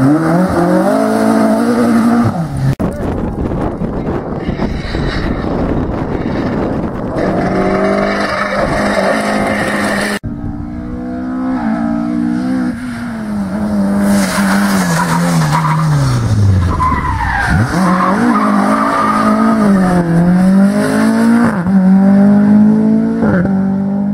Mm-hmm.